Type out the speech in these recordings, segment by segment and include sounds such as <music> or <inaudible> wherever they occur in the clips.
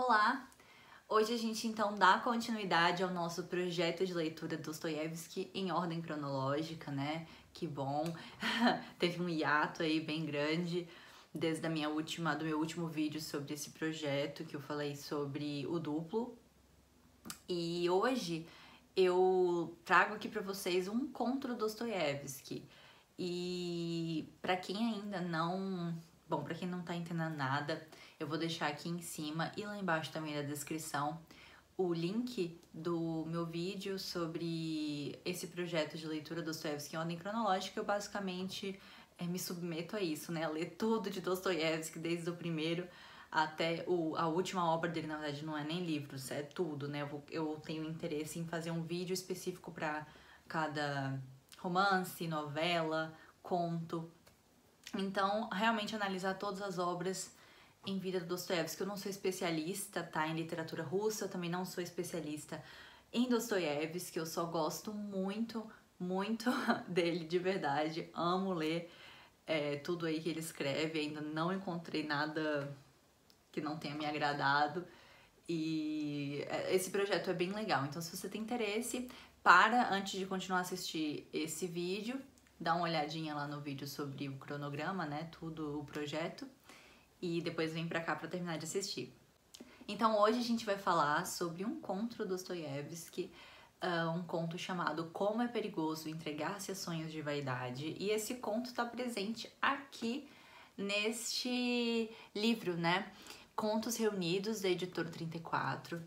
Olá! Hoje a gente então dá continuidade ao nosso projeto de leitura Dostoiévski em ordem cronológica, né? Que bom! <laughs> Teve um hiato aí bem grande desde a minha última, do meu último vídeo sobre esse projeto que eu falei sobre o duplo. E hoje eu trago aqui para vocês um conto do Dostoiévski. E para quem ainda não, bom, para quem não tá entendendo nada, eu vou deixar aqui em cima e lá embaixo também na descrição o link do meu vídeo sobre esse projeto de leitura Dostoiévski em ordem cronológica. Eu basicamente é, me submeto a isso, né? Ler tudo de Dostoiévski, desde o primeiro até o, a última obra dele. Na verdade, não é nem livros, é tudo, né? Eu, vou, eu tenho interesse em fazer um vídeo específico para cada romance, novela, conto. Então, realmente analisar todas as obras em vida do Dostoiévski. Eu não sou especialista, tá, em literatura russa, eu também não sou especialista em Dostoiévski, eu só gosto muito, muito <laughs> dele de verdade. Amo ler é, tudo aí que ele escreve, ainda não encontrei nada que não tenha me agradado. E é, esse projeto é bem legal. Então, se você tem interesse, para antes de continuar a assistir esse vídeo, dá uma olhadinha lá no vídeo sobre o cronograma, né? Tudo o projeto e depois vem pra cá pra terminar de assistir. Então hoje a gente vai falar sobre um conto do Dostoiévski, uh, um conto chamado Como é Perigoso Entregar-se a Sonhos de Vaidade. E esse conto está presente aqui neste livro, né? Contos Reunidos, da Editora 34.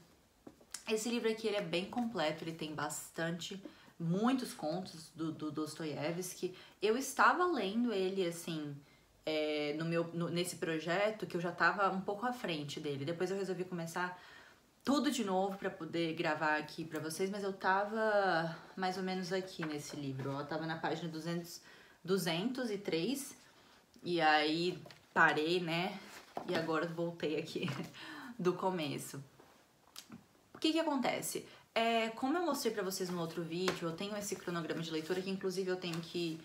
Esse livro aqui ele é bem completo, ele tem bastante, muitos contos do, do Dostoiévski. Eu estava lendo ele, assim, é, no meu, no, nesse projeto que eu já estava um pouco à frente dele. Depois eu resolvi começar tudo de novo para poder gravar aqui para vocês, mas eu tava mais ou menos aqui nesse livro. Eu tava na página 200, 203 e aí parei, né? E agora voltei aqui <laughs> do começo. O que que acontece? É, como eu mostrei para vocês no outro vídeo, eu tenho esse cronograma de leitura que inclusive eu tenho que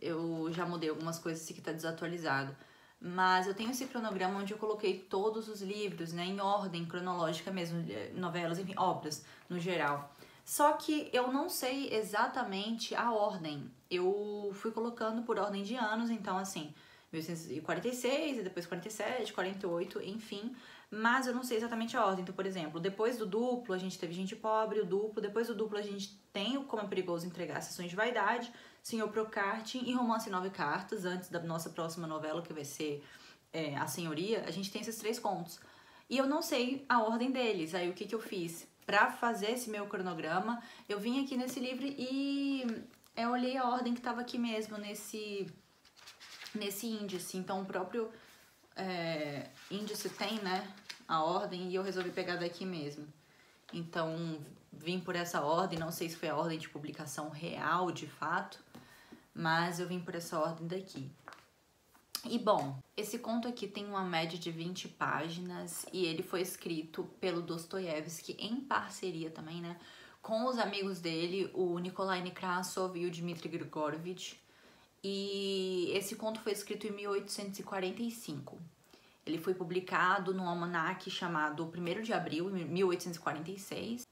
eu já mudei algumas coisas que tá desatualizado. Mas eu tenho esse cronograma onde eu coloquei todos os livros, né, em ordem cronológica mesmo, eh, novelas, enfim, obras no geral. Só que eu não sei exatamente a ordem. Eu fui colocando por ordem de anos, então assim, 1846 e depois 47, 48, enfim, mas eu não sei exatamente a ordem. Então, por exemplo, depois do duplo a gente teve gente pobre, o duplo, depois do duplo a gente tem o Como é Perigoso Entregar Sessões de Vaidade, Senhor Procarte e Romance Nove Cartas, antes da nossa próxima novela, que vai ser é, A Senhoria, a gente tem esses três contos. E eu não sei a ordem deles, aí o que, que eu fiz? Pra fazer esse meu cronograma, eu vim aqui nesse livro e eu olhei a ordem que estava aqui mesmo, nesse, nesse índice. Então, o próprio é, índice tem, né, a ordem e eu resolvi pegar daqui mesmo. Então, vim por essa ordem, não sei se foi a ordem de publicação real, de fato, mas eu vim por essa ordem daqui. E bom, esse conto aqui tem uma média de 20 páginas e ele foi escrito pelo Dostoiévski em parceria também, né, com os amigos dele, o Nikolai Nekrasov e o Dmitry Grigorovich. E esse conto foi escrito em 1845. Ele foi publicado num almanaque chamado 1 de abril, de 1846.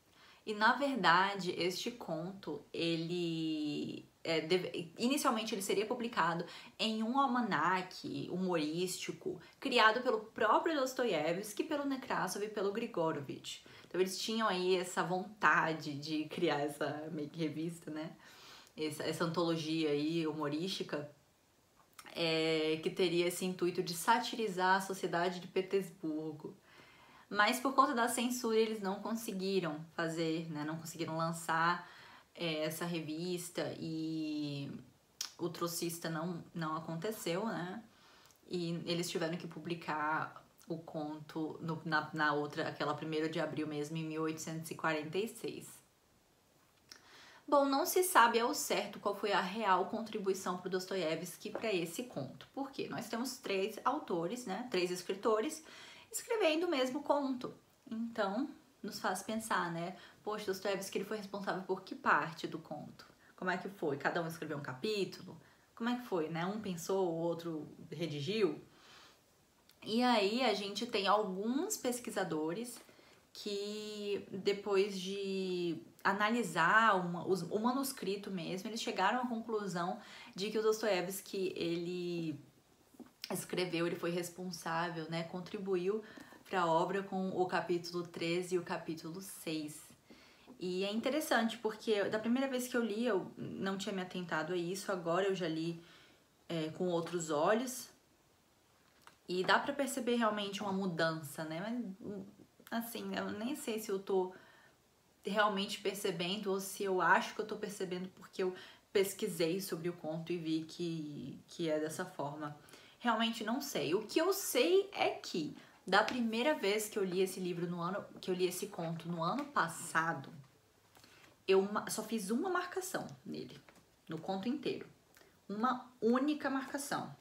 E na verdade, este conto, ele é, deve, inicialmente ele seria publicado em um almanaque humorístico criado pelo próprio Dostoiévski, pelo Nekrasov e pelo Grigorovich. Então eles tinham aí essa vontade de criar essa meio que revista, né? Essa, essa antologia aí humorística é, que teria esse intuito de satirizar a sociedade de Petersburgo. Mas por conta da censura eles não conseguiram fazer, né? Não conseguiram lançar é, essa revista e o trocista não, não aconteceu, né? E eles tiveram que publicar o conto no, na, na outra, aquela primeira de abril mesmo, em 1846. Bom, não se sabe ao certo qual foi a real contribuição para Dostoiévski para esse conto. Por quê? Nós temos três autores, né? Três escritores escrevendo o mesmo conto. Então, nos faz pensar, né? Poxa, Dostoiévski ele foi responsável por que parte do conto? Como é que foi? Cada um escreveu um capítulo? Como é que foi, né? Um pensou, o outro redigiu. E aí a gente tem alguns pesquisadores que depois de analisar uma, os, o manuscrito mesmo, eles chegaram à conclusão de que o Dostoiévski ele escreveu, ele foi responsável, né, contribuiu para a obra com o capítulo 13 e o capítulo 6. E é interessante porque da primeira vez que eu li eu não tinha me atentado a isso, agora eu já li é, com outros olhos e dá para perceber realmente uma mudança, né? Mas assim, eu nem sei se eu tô realmente percebendo ou se eu acho que eu tô percebendo porque eu pesquisei sobre o conto e vi que, que é dessa forma. Realmente não sei. O que eu sei é que da primeira vez que eu li esse livro no ano, que eu li esse conto no ano passado, eu só fiz uma marcação nele, no conto inteiro. Uma única marcação.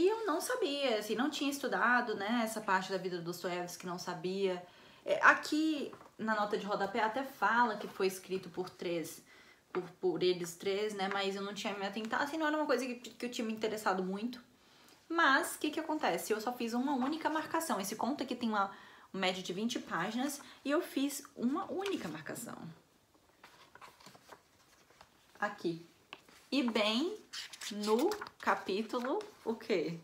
E eu não sabia, assim, não tinha estudado, né, essa parte da vida do Dostoiévski, não sabia. É, aqui na nota de rodapé até fala que foi escrito por três, por, por eles três, né, mas eu não tinha me atentado, assim, não era uma coisa que, que eu tinha me interessado muito. Mas, o que que acontece? Eu só fiz uma única marcação. Esse conto aqui tem uma, uma média de 20 páginas e eu fiz uma única marcação. Aqui. E bem no capítulo o quê?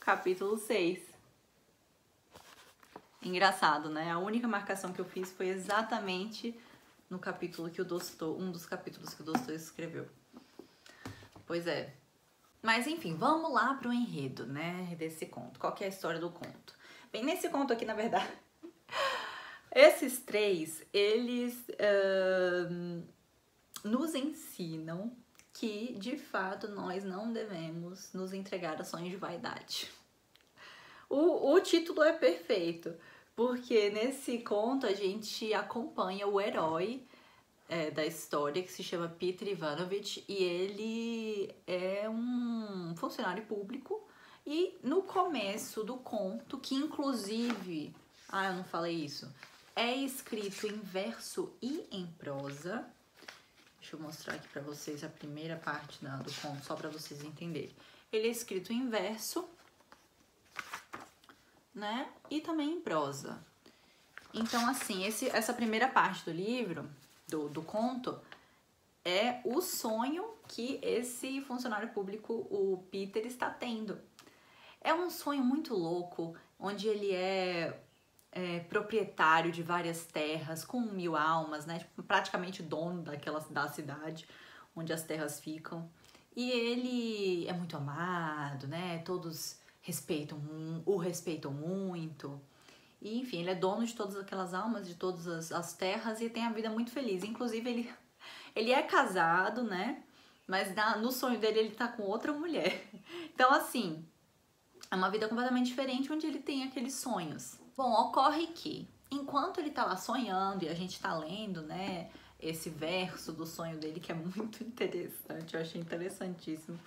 Capítulo 6. Engraçado, né? A única marcação que eu fiz foi exatamente no capítulo que o Dostô, um dos capítulos que o Dostô escreveu. Pois é. Mas enfim, vamos lá pro enredo, né, desse conto. Qual que é a história do conto? Bem, nesse conto aqui, na verdade, <laughs> esses três, eles uh, nos ensinam que de fato nós não devemos nos entregar a sonhos de vaidade. O, o título é perfeito, porque nesse conto a gente acompanha o herói é, da história que se chama Peter Ivanovich e ele é um funcionário público. E no começo do conto, que inclusive, ah, eu não falei isso, é escrito em verso e em prosa, Deixa eu mostrar aqui para vocês a primeira parte do conto, só para vocês entenderem. Ele é escrito em verso, né? E também em prosa. Então, assim, esse, essa primeira parte do livro, do, do conto, é o sonho que esse funcionário público, o Peter, está tendo. É um sonho muito louco, onde ele é é, proprietário de várias terras com mil almas, né? Tipo, praticamente dono daquela da cidade onde as terras ficam. E ele é muito amado, né? Todos respeitam, o respeitam muito. E, enfim, ele é dono de todas aquelas almas, de todas as, as terras e tem a vida muito feliz. Inclusive, ele, ele é casado, né? Mas na, no sonho dele ele tá com outra mulher. <laughs> Então, assim, é uma vida completamente diferente onde ele tem aqueles sonhos. Bom, ocorre que enquanto ele tá lá sonhando e a gente tá lendo, né, esse verso do sonho dele que é <laughs> muito interessante, eu achei interessantíssimo.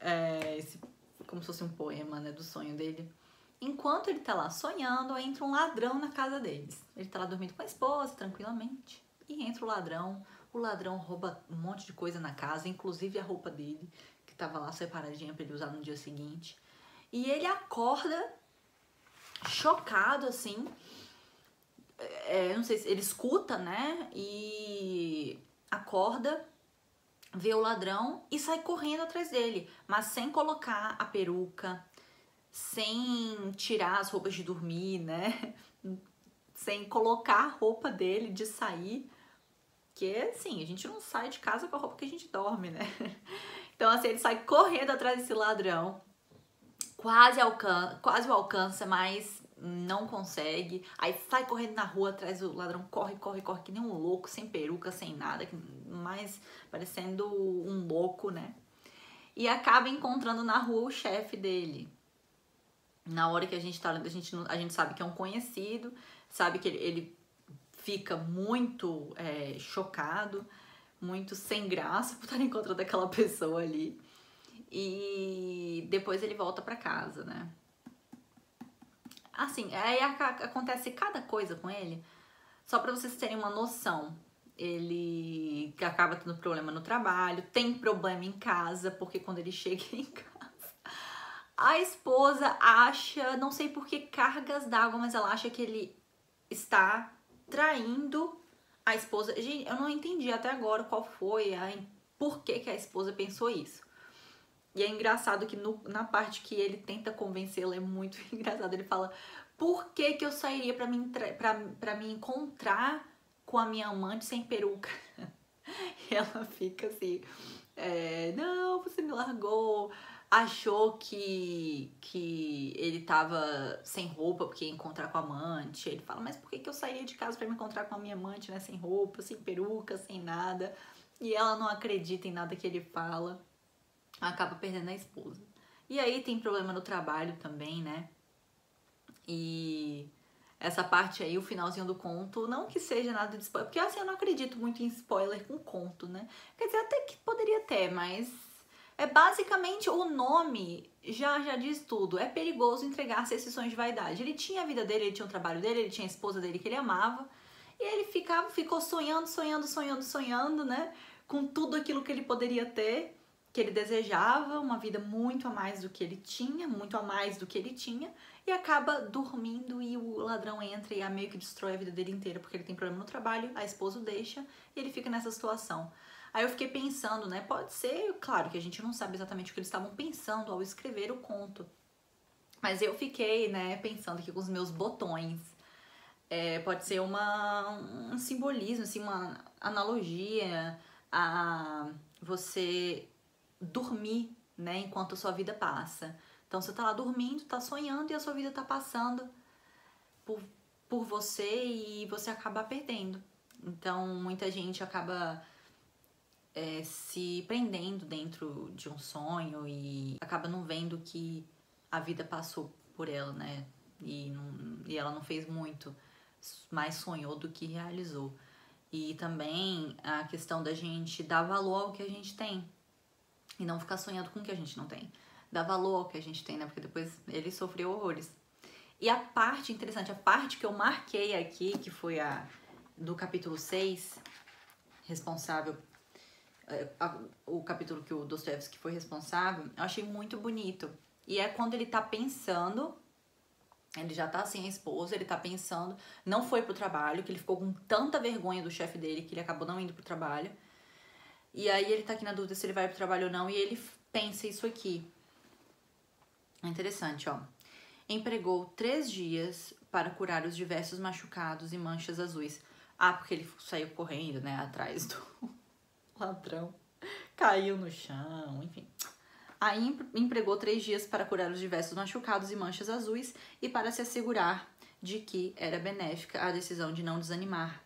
É, esse, como se fosse um poema, né, do sonho dele. Enquanto ele tá lá sonhando, entra um ladrão na casa deles. Ele tá lá dormindo com a esposa, tranquilamente. E entra o ladrão. O ladrão rouba um monte de coisa na casa, inclusive a roupa dele, que tava lá separadinha para ele usar no dia seguinte. E ele acorda chocado, assim. É, não sei se ele escuta, né? E acorda, vê o ladrão e sai correndo atrás dele, mas sem colocar a peruca, sem tirar as roupas de dormir, né? <laughs> Sem colocar a roupa dele de sair. Que assim, a gente não sai de casa com a roupa que a gente dorme, né? <laughs> Então, assim, ele sai correndo atrás desse ladrão quase, alcan quase o alcança, mas não consegue. Aí sai correndo na rua atrás do ladrão, corre, corre, corre, que nem um louco, sem peruca, sem nada, mais parecendo um louco, né? E acaba encontrando na rua o chefe dele. Na hora que a gente tá lendo, a gente, a gente sabe que é um conhecido, sabe que ele, ele fica muito é, chocado, muito sem graça <laughs> por estar encontrando aquela pessoa ali. E depois ele volta para casa, né? Assim, aí acontece cada coisa com ele. Só para vocês terem uma noção. Ele acaba tendo problema no trabalho, tem problema em casa, porque quando ele <laughs> chega em casa, A esposa acha, não sei por que cargas d'água, mas ela acha que ele está traindo a esposa. Gente, eu não entendi até agora qual foi a por que, que a esposa pensou isso. E é engraçado que no, na parte que ele tenta convencê-la é muito <laughs> engraçado. Ele fala: Por que, que eu sairia para me, pra, pra me encontrar com a minha amante sem peruca? <laughs> e ela fica assim: é, Não, você me largou. Achou que, que ele tava sem roupa porque ia encontrar com a amante. Ele fala: Mas por que, que eu sairia de casa para me encontrar com a minha amante, né? Sem roupa, sem peruca, sem nada. E ela não acredita em nada que ele fala acaba perdendo a esposa. E aí tem problema no trabalho também, né? E essa parte aí, o finalzinho do conto, não que seja nada de spoiler, porque assim eu não acredito muito em spoiler com conto, né? Quer dizer, até que poderia ter, mas é basicamente o nome já já diz tudo. É perigoso entregar-se a sonhos de vaidade. Ele tinha a vida dele, ele tinha o trabalho dele, ele tinha a esposa dele que ele amava, e ele ficava, ficou sonhando, sonhando, sonhando, sonhando, né? Com tudo aquilo que ele poderia ter que ele desejava uma vida muito a mais do que ele tinha, muito a mais do que ele tinha, e acaba dormindo e o ladrão entra e a meio que destrói a vida dele inteira porque ele tem problema no trabalho, a esposa o deixa e ele fica nessa situação. Aí eu fiquei pensando, né? Pode ser, claro que a gente não sabe exatamente o que eles estavam pensando ao escrever o conto. Mas eu fiquei, né, pensando aqui com os meus botões. É, pode ser uma, um simbolismo, assim, uma analogia a você dormir, né, enquanto a sua vida passa. Então você tá lá dormindo, tá sonhando e a sua vida tá passando por, por você e você acaba perdendo. Então muita gente acaba é, se prendendo dentro de um sonho e acaba não vendo que a vida passou por ela, né? E, não, e ela não fez muito, mais sonhou do que realizou. E também a questão da gente dar valor ao que a gente tem. E não ficar sonhando com o que a gente não tem. Dar valor ao que a gente tem, né? Porque depois ele sofreu horrores. E a parte interessante, a parte que eu marquei aqui, que foi a do capítulo 6, responsável, é, o capítulo que o Dostoevsky foi responsável, eu achei muito bonito. E é quando ele tá pensando, ele já tá sem a esposa, ele tá pensando, não foi pro trabalho, que ele ficou com tanta vergonha do chefe dele que ele acabou não indo pro trabalho. E aí ele tá aqui na dúvida se ele vai pro trabalho ou não e ele pensa isso aqui. É interessante, ó. Empregou três dias para curar os diversos machucados e manchas azuis. Ah, porque ele saiu correndo, né, atrás do <laughs> ladrão. Caiu no chão, enfim. Aí empregou três dias para curar os diversos machucados e manchas azuis e para se assegurar de que era benéfica a decisão de não desanimar.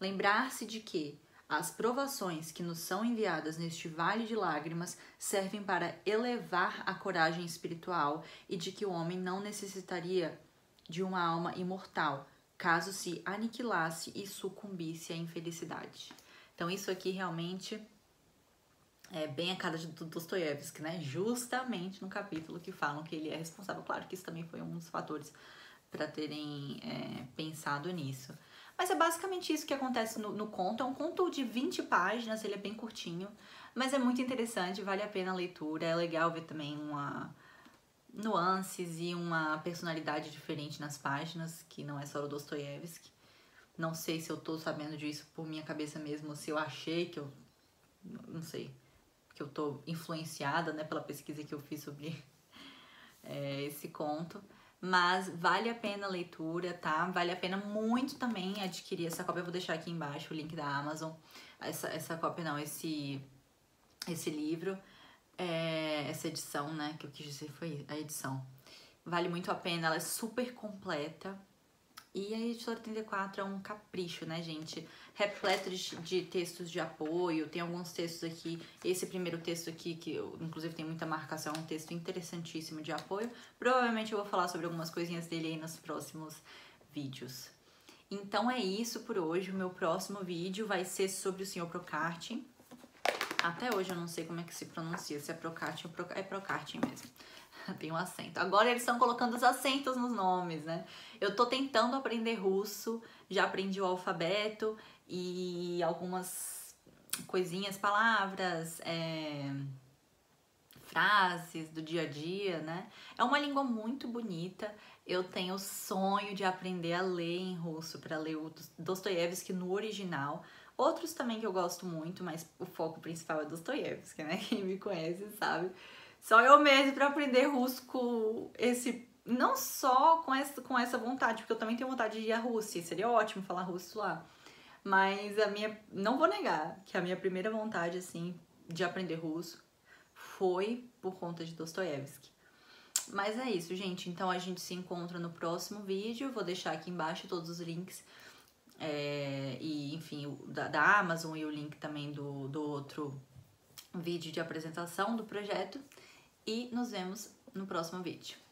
Lembrar-se de que as provações que nos são enviadas neste vale de lágrimas servem para elevar a coragem espiritual e de que o homem não necessitaria de uma alma imortal caso se aniquilasse e sucumbisse à infelicidade. Então, isso aqui realmente é bem a cara de Dostoiévski, né? Justamente no capítulo que falam que ele é responsável. Claro que isso também foi um dos fatores para terem é, pensado nisso. Mas é basicamente isso que acontece no, no, conto. É um conto de 20 páginas, ele é bem curtinho, mas é muito interessante, vale a pena a leitura. É legal ver também uma nuances e uma personalidade diferente nas páginas, que não é só o Dostoiévski. Não sei se eu tô sabendo disso por minha cabeça mesmo, se eu achei que eu. Não sei. Que eu tô influenciada né, pela pesquisa que eu fiz sobre é, <laughs> esse conto. Mas vale a pena a leitura, tá? Vale a pena muito também adquirir essa cópia. Eu vou deixar aqui embaixo o link da Amazon. Essa, essa cópia não, esse, esse livro. É, essa edição, né? Que eu quis dizer foi a edição. Vale muito a pena, ela é super completa. E a editora 34 é um capricho, né, gente? Repleto de, de, textos de apoio, tem alguns textos aqui. Esse primeiro texto aqui, que eu, inclusive tem muita marcação, é um texto interessantíssimo de apoio. Provavelmente eu vou falar sobre algumas coisinhas dele aí nos próximos vídeos. Então é isso por hoje. O meu próximo vídeo vai ser sobre o Sr. Procarte. Até hoje eu não sei como é que se pronuncia, se é Procarte ou Procarte. É Procarte mesmo. <laughs> tem um acento. Agora eles estão colocando os acentos nos nomes, né? Eu tô tentando aprender russo, já aprendi o alfabeto e algumas coisinhas, palavras, é... frases do dia a dia, né? É uma língua muito bonita. Eu tenho o sonho de aprender a ler em russo para ler o Dostoiévski no original. Outros também que eu gosto muito, mas o foco principal é Dostoiévski, né? <laughs> Quem me conhece sabe. Só eu mesmo para aprender russo com esse não só com essa, com essa vontade, porque eu também tenho vontade de ir à Rússia, seria ótimo falar russo lá. Mas a minha, não vou negar que a minha primeira vontade assim de aprender russo foi por conta de Dostoiévski. Mas é isso, gente. Então a gente se encontra no próximo vídeo. Vou deixar aqui embaixo todos os links. É, e enfim, da, da Amazon e o link também do, do outro vídeo de apresentação do projeto. E nos vemos no próximo vídeo.